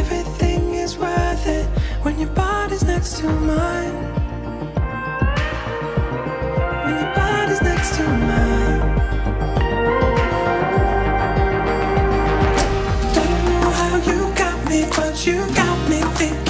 Everything is worth it when your body's next to mine. When your body's next to mine. Don't know how you got me, but you got me thinking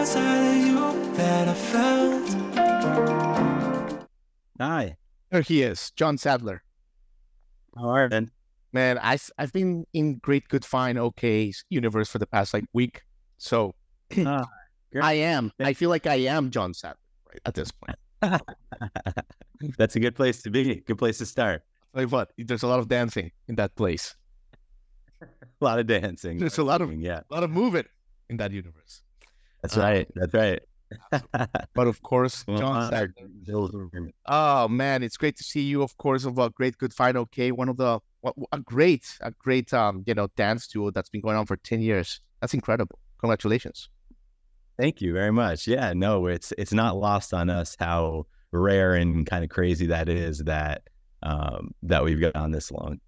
What's of you that I felt? Hi. There he is, Jon Sandler. How are you? man? Man, I, have been in Great Good Fine OK universe for the past like week. So ah, great. I am. I feel like I am Jon Sandler right at this point. That's a good place to be. Good place to start. Like what? There's a lot of dancing in that place. A lot of dancing. There's a lot of- yeah. A lot of moving in that universe. That's Uh, right. That's right. But of course, Well, John uh, Sandler. Bill's. Oh man, it's great to see you. Of course, of a great, good, fine, okay. One of the a great, a great, um, you know, dance duo that's been going on for ten years. That's incredible. Congratulations. Thank you very much. Yeah, no, it's it's not lost on us how rare and kind of crazy that is that um that we've got on this long.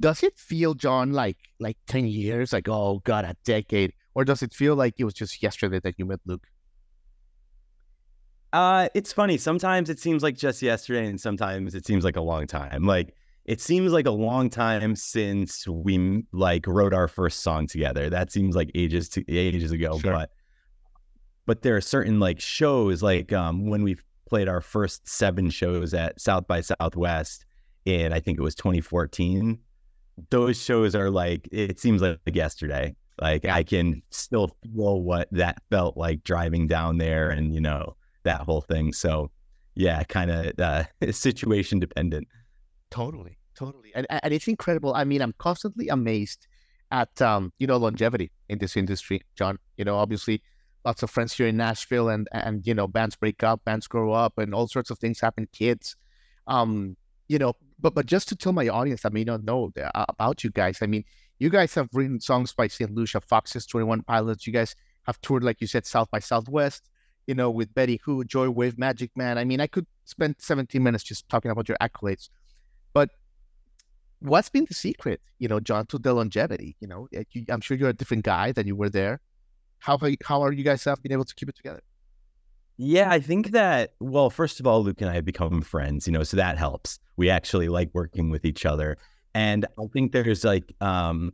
Does it feel, John, like like ten years, like oh god, a decade, or does it feel like it was just yesterday that you met Luke? Uh, it's funny. Sometimes it seems like just yesterday, and sometimes it seems like a long time. Like it seems like a long time since we like wrote our first song together. That seems like ages to ages ago. Sure. But but there are certain like shows, like um when we played our first seven shows at South by Southwest in I think it was 2014. Those shows are like it seems like yesterday. Like I can still feel what that felt like driving down there, and you know that whole thing. So yeah, kind of uh, situation dependent. Totally, totally, and and it's incredible. I mean, I'm constantly amazed at um, you know, longevity in this industry, John. You know, obviously, lots of friends here in Nashville, and and you know, bands break up, bands grow up, and all sorts of things happen. Kids, um, you know, but but just to tell my audience that may not know uh, about you guys, I mean, you guys have written songs by St. Lucia, Foxes, Twenty One Pilots. You guys have toured, like you said, South by Southwest. You know, with Betty Who, Joywave, Magic Man. I mean, I could spend 17 minutes just talking about your accolades. But what's been the secret, you know, John, to the longevity? You know, I'm sure you're a different guy than you were there. How how, how are you guys have been able to keep it together? Yeah, I think that, well, first of all, Luke and I have become friends, you know, so that helps. We actually like working with each other. And I think there's like, um,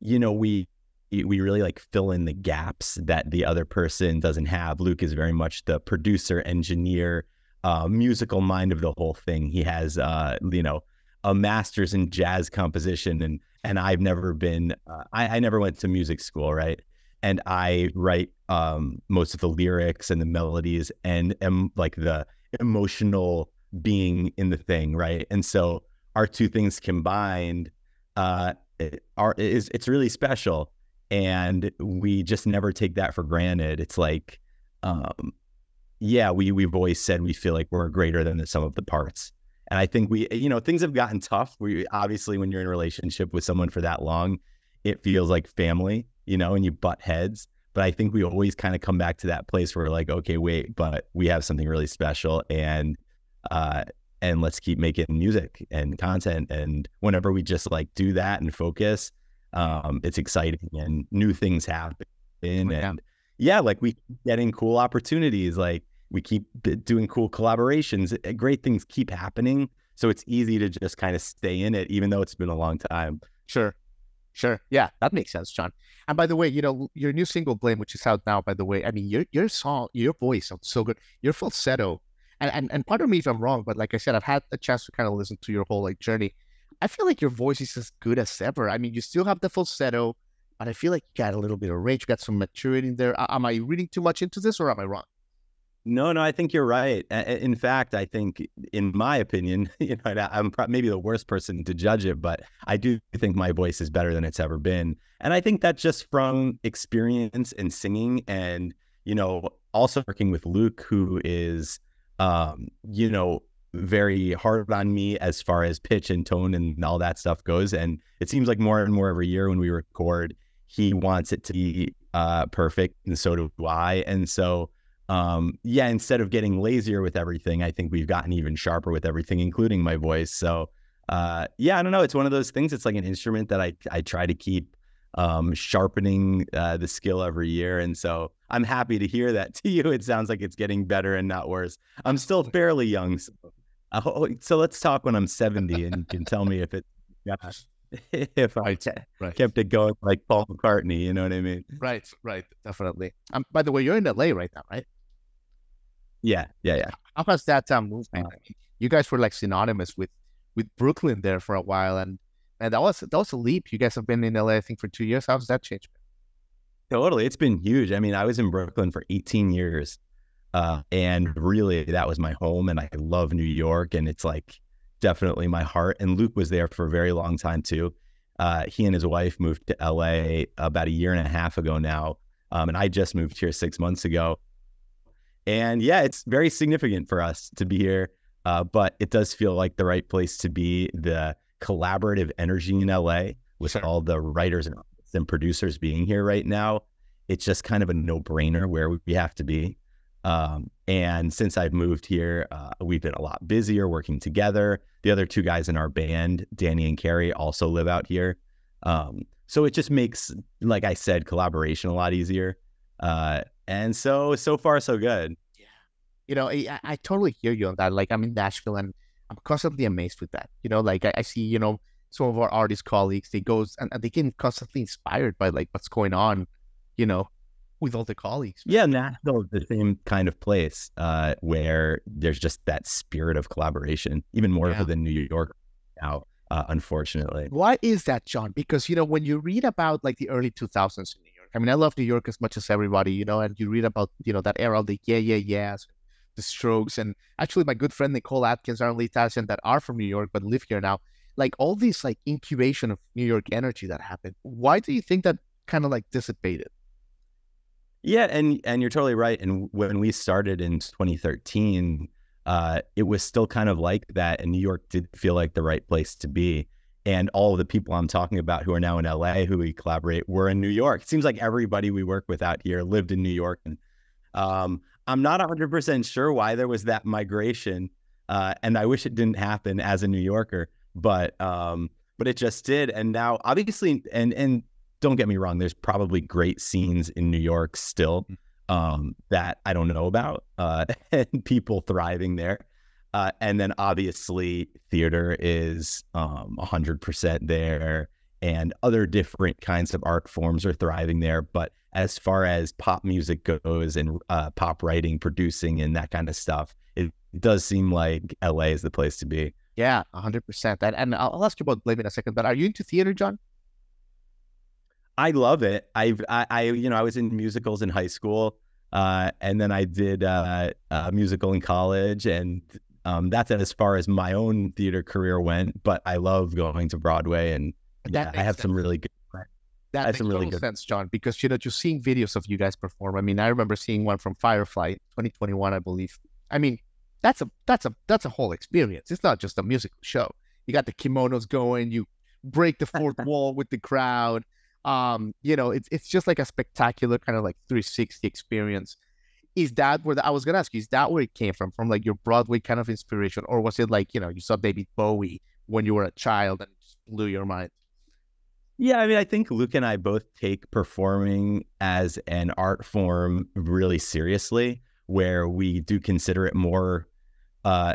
you know, we, we really like fill in the gaps that the other person doesn't have. Luke is very much the producer, engineer, uh, musical mind of the whole thing. He has, uh, you know, a master's in jazz composition, and and I've never been, uh, I, I never went to music school, right? and I write um, most of the lyrics and the melodies and am like the emotional being in the thing, right? And so our two things combined uh, are is it's really special, and we just never take that for granted. It's like, um, yeah, we we've always said we feel like we're greater than the sum of the parts. And I think we, you know, things have gotten tough. We obviously, when you're in a relationship with someone for that long, it feels like family, you know, and you butt heads. But I think we always kind of come back to that place where we're like, okay, wait, but we have something really special, and uh, and let's keep making music and content. And whenever we just like do that and focus, um, it's exciting and new things happen. yeah. And yeah, like we keep getting cool opportunities. Like we keep doing cool collaborations. uh, Great things keep happening, so it's easy to just kind of stay in it, even though it's been a long time. Sure. Sure. Yeah, that makes sense, John. And by the way, you know, your new single Blame, which is out now, by the way, I mean your your song, your voice sounds so good. Your falsetto. And and, and pardon me if I'm wrong, but like I said, I've had a chance to kind of listen to your whole like journey. I feel like your voice is as good as ever. I mean, you still have the falsetto, but I feel like you got a little bit of range, you got some maturity in there. Am I reading too much into this or am I wrong? No, no, I think you're right. In fact, I think, in my opinion, you know, I'm maybe the worst person to judge it, but I do think my voice is better than it's ever been, and I think that's just from experience in singing, and you know, also working with Luke, who is, um, you know, very hard on me as far as pitch and tone and all that stuff goes, and it seems like more and more every year when we record, he wants it to be uh, perfect, and so do I, and so um yeah instead of getting lazier with everything i think we've gotten even sharper with everything including my voice. So uh yeah i don't know. It's one of those things. It's like an instrument that i i try to keep um sharpening uh the skill every year and so i'm happy to hear that to you it sounds like it's getting better and not worse i'm still fairly young so, uh, oh, so let's talk when i'm 70 and you can tell me if it if i Right, right. kept it going like paul mccartney you know what i mean Right, right, definitely. Um, by the way, you're in LA right now, right? yeah yeah yeah How has that um, movement? Mean, you guys were like synonymous with with Brooklyn there for a while, and and that was that was a leap. You guys have been in LA, I think, for two years. How's that changed? Totally. It's been huge. I mean, I was in Brooklyn for 18 years. Uh, and really, that was my home. And I love New York. And it's like definitely my heart. And Luke was there for a very long time too. Uh, he and his wife moved to LA about a year and a half ago now. Um, and I just moved here six months ago. And yeah, it's very significant for us to be here. Uh, but it does feel like the right place to be. The collaborative energy in LA with Sure. all the writers and and producers being here right now, it's just kind of a no brainer where we have to be. Um, and since I've moved here, uh, we've been a lot busier working together. The other two guys in our band, Danny and Carrie, also live out here. Um, so it just makes, like I said, collaboration a lot easier. Uh, and so, so far, so good. Yeah. You know, I, I- I totally hear you on that. Like, I'm in Nashville, and I'm constantly amazed with that. You know, like I, I see, you know, some of our artist colleagues, they goes and, and they get constantly inspired by like what's going on, you know, with all the colleagues. Yeah, Nashville is the same kind of place uh, where there's just that spirit of collaboration, even more Yeah. than New York now, uh, unfortunately. Why is that, John? Because you know, when you read about like the early 2000s in New York, I mean, I love New York as much as everybody, you know, and you read about you know that era, of the yeah, yeah, yeahs, the Strokes, and actually my good friend Nicole Atkins, Lee Tyson, that are from New York but live here now. Like all these like incubation of New York energy that happened. Why do you think that kind of like dissipated? Yeah, and and you're totally right. And when we started in 2013, uh, it was still kind of like that, and New York did feel like the right place to be. And all of the people I'm talking about who are now in LA, who we collaborate, were in New York. It seems like everybody we work with out here lived in New York, and um, I'm not 100 percent sure why there was that migration, uh, and I wish it didn't happen as a New Yorker, but um, but it just did. And now, obviously, and and don't get me wrong, there's probably great scenes in New York still um, that I don't know about, uh, and people thriving there. Uh, and then obviously, theater is um, 100% there, and other different kinds of art forms are thriving there. But as far as pop music goes and uh, pop writing, producing, and that kind of stuff, it does seem like LA is the place to be. Yeah, hundred percent. And and I'll, ask you about Blame in a second. But are you into theater, John? I love it. I've, I, I, you know, I was in musicals in high school, uh, and then I did uh, a musical in college, and um, that's as far as my own theater career went. But I love going to Broadway, and yeah, I have some really good. That That's makes really total good- sense, John, because you know, just seeing videos of you guys perform. I mean, I remember seeing one from Firefly 2021, I believe. I mean, that's a that's a that's a whole experience. It's not just a musical show. You got the kimonos going, you break the fourth wall with the crowd. Um, you know, it's it's just like a spectacular kind of like 360 experience. Is that where the, I was gonna ask you? Is that where it came from? From like your Broadway kind of inspiration, or was it like you know you saw David Bowie when you were a child and it just blew your mind? Yeah, I mean, I think Luke and I both take performing as an art form really seriously. where we do consider it more uh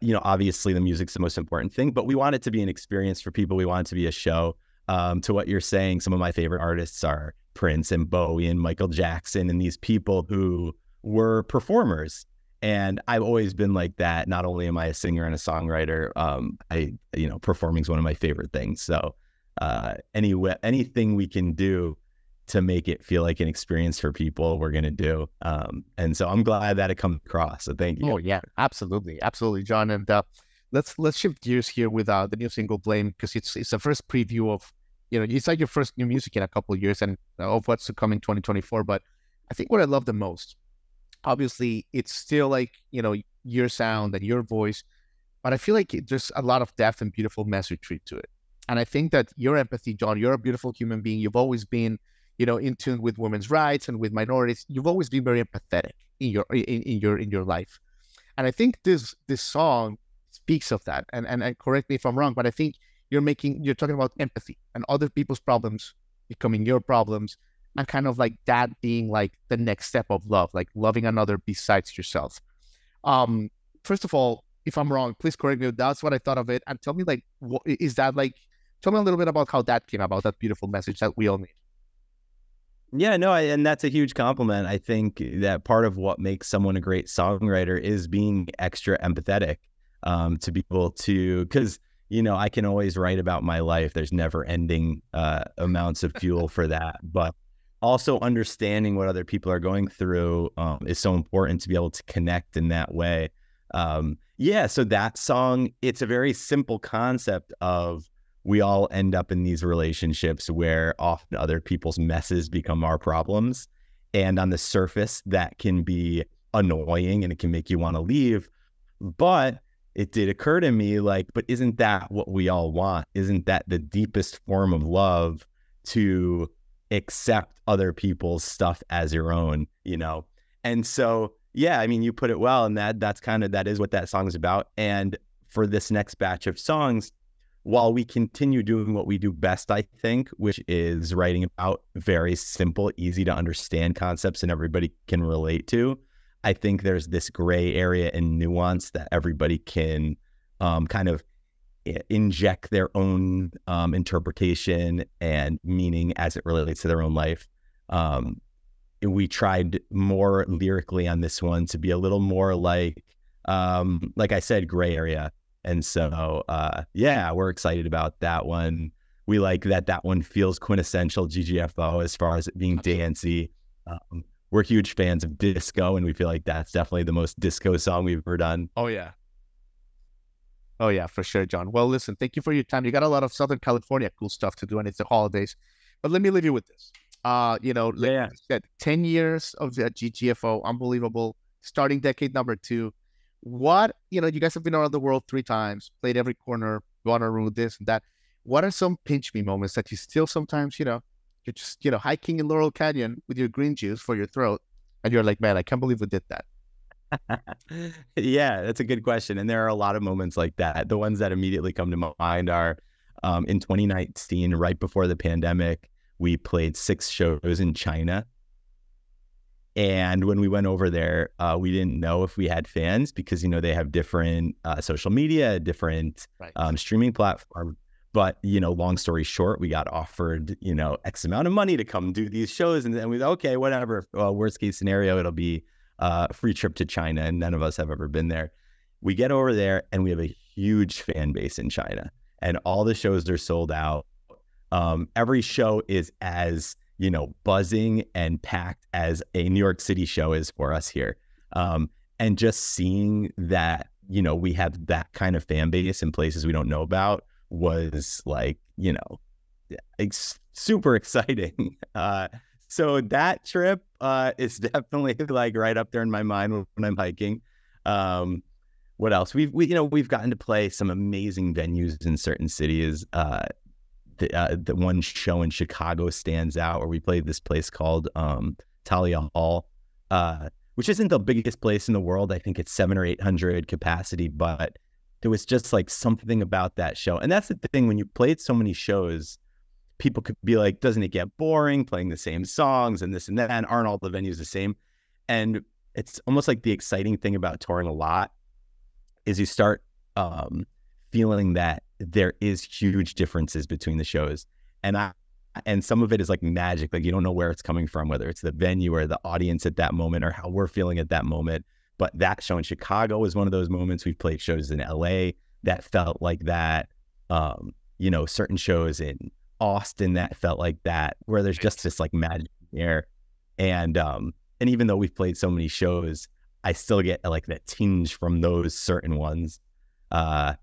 you know obviously the music's the most important thing but we want it to be an experience for people. We want it to be a show. Um to what you're saying some of my favorite artists are prince and bowie and michael jackson and these people who were performers. And i've always been like that. Not only am i a singer and a songwriter um i you know performing is one of my favorite things. So uh any anything we can do to make it feel like an experience for people we're going to do um and so i'm glad that it comes across so thank you Oh yeah, absolutely, absolutely, John. And uh, let's let's shift gears here with uh, the new single "Blame" because it's it's the first preview of you know it's like your first new music in a couple of years and uh, of what's to come in 2024. But I think what I love the most, obviously, it's still like you know your sound and your voice, but I feel like it, there's a lot of depth and beautiful messaging to it. And I think that your empathy, John, you're a beautiful human being. You've always been you know in tune with women's rights and with minorities. You've always been very empathetic in your in, in your in your life. And I think this this song speaks of that. And, and and correct me if I'm wrong, but I think you're making you're talking about empathy and other people's problems becoming your problems and kind of like that being like the next step of love, like loving another besides yourself. Um, first of all, if I'm wrong, please correct me. That's what I thought of it, and tell me like, what is that like? Tell me a little bit about how that came about, that beautiful message that we all need. Yeah, no, I, and that's a huge compliment. I think that part of what makes someone a great songwriter is being extra empathetic um, to be able to, because you know, I can always write about my life. There's never ending uh, amounts of fuel for that, but also understanding what other people are going through um, is so important to be able to connect in that way. Um, yeah, so that song, it's a very simple concept of we all end up in these relationships where often other people's messes become our problems. And on the surface, that can be annoying and it can make you want to leave. But it did occur to me like, but isn't that what we all want? Isn't that the deepest form of love to accept other people's stuff as your own, you know? And so, yeah, I mean, you put it well, and that that's kind of that is what that song's about. And for this next batch of songs, while we continue doing what we do best, I think, which is writing about very simple, easy to understand concepts and everybody can relate to, I think there's this gray area and nuance that everybody can um, kind of inject their own um, interpretation and meaning as it relates to their own life. Um, we tried more lyrically on this one to be a little more like, um, like I said, gray area and so, uh, yeah, we're excited about that one. We like that that one feels quintessential GGFO as far as it being dancey. Um, we're huge fans of disco, and we feel like that's definitely the most disco song we've ever done. Oh yeah. Oh yeah, for sure, John. Well, listen, thank you for your time. You got a lot of Southern California cool stuff to do, and it's the holidays. But let me leave you with this. Uh, you know, like Yeah. said, ten years of the GGFO, unbelievable. Starting decade number two. What you know, you guys have been around the world three times, played every corner, gone around this and that. What are some pinch me moments that you still sometimes, you know, you're just, you know, hiking in Laurel Canyon with your green juice for your throat, and you're like, man, I can't believe we did that. yeah, that's a good question. And there are a lot of moments like that. The ones that immediately come to my mind are um, in 2019, right before the pandemic, we played six shows in China. And when we went over there, uh, we didn't know if we had fans because, you know, they have different uh, social media, different Right. um, streaming platform. But you know, long story short, we got offered you know X amount of money to come do these shows, and then we okay, whatever. Well, worst case scenario, it'll be uh, a free trip to China, and none of us have ever been there. We get over there, and we have a huge fan base in China, and all the shows are sold out. Um, every show is as you know buzzing and packed as a New York City show is for us here. Um, and just seeing that you know we have that kind of fan base in places we don't know about was like you know ex- super exciting. Uh so that trip uh is definitely like right up there in my mind when i'm hiking. Um what else? We've we you know we've gotten to play some amazing venues in certain cities uh the, uh, the one show in Chicago stands out where we played this place called um, Thalia Hall, uh, which isn't the biggest place in the world. I think it's seven or 800 capacity, but there was just like something about that show. And that's the thing when you played so many shows, people could be like, doesn't it get boring playing the same songs and this and that? And aren't all the venues the same? And it's almost like the exciting thing about touring a lot is you start um, feeling that there is huge differences between the shows, and I and some of it is like magic, like you don't know where it's coming from, whether it's the venue or the audience at that moment or how we're feeling at that moment. But that show in Chicago was one of those moments. We've played shows in LA that felt like that. Um, you know, certain shows in Austin that felt like that, where there's just this like magic there. And um, and even though we've played so many shows, I still get like that tinge from those certain ones. Uh,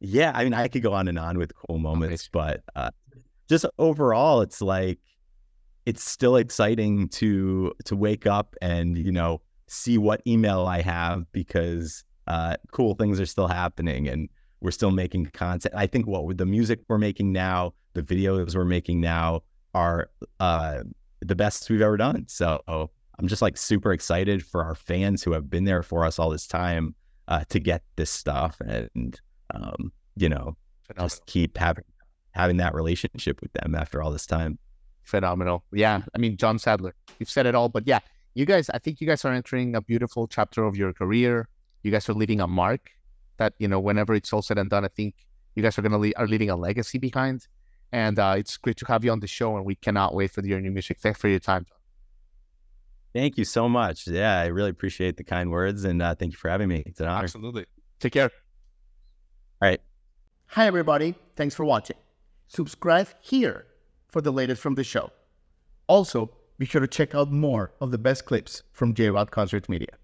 yeah, I mean, I could go on and on with cool moments, but uh, just overall, it's like it's still exciting to to wake up and you know see what email I have because uh, cool things are still happening and we're still making content. I think what with the music we're making now, the videos we're making now are uh, the best we've ever done. So oh, I'm just like super excited for our fans who have been there for us all this time uh, to get this stuff and um, you know Phenomenal. just keep having having that relationship with them after all this time. Phenomenal. Yeah. I mean, Jon Sandler, you've said it all, but yeah, you guys, I think you guys are entering a beautiful chapter of your career. You guys are leaving a mark that, you know, whenever it's all said and done, I think you guys are going to le- are leaving a legacy behind. And uh, it's great to have you on the show, and we cannot wait for your new music. Thanks for your time, John. Thank you so much. Yeah, I really appreciate the kind words and uh, thank you for having me. It's an honor. Absolutely. Take care. Hi, everybody. Thanks for watching. Subscribe here for the latest from the show. Also, be sure to check out more of the best clips from J Rod Concert Media.